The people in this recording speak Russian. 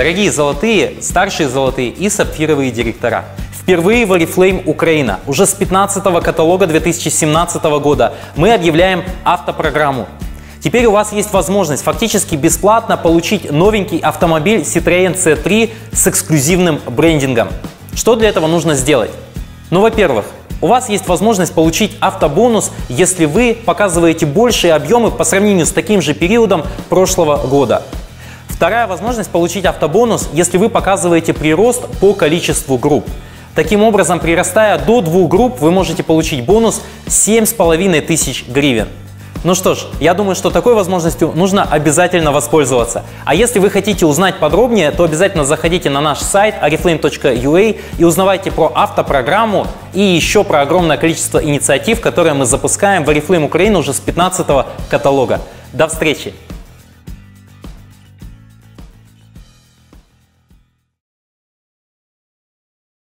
Дорогие золотые, старшие золотые и сапфировые директора. Впервые в Oriflame Украина, уже с 15 каталога 2017 года, мы объявляем автопрограмму. Теперь у вас есть возможность фактически бесплатно получить новенький автомобиль Citroёn C3 с эксклюзивным брендингом. Что для этого нужно сделать? Ну, во-первых, у вас есть возможность получить автобонус, если вы показываете большие объемы по сравнению с таким же периодом прошлого года. Вторая возможность получить автобонус, если вы показываете прирост по количеству групп. Таким образом, прирастая до двух групп, вы можете получить бонус 7,5 тысяч гривен. Ну что ж, я думаю, что такой возможностью нужно обязательно воспользоваться. А если вы хотите узнать подробнее, то обязательно заходите на наш сайт oriflame.ua и узнавайте про автопрограмму и еще про огромное количество инициатив, которые мы запускаем в Oriflame Украину уже с 15 каталога. До встречи!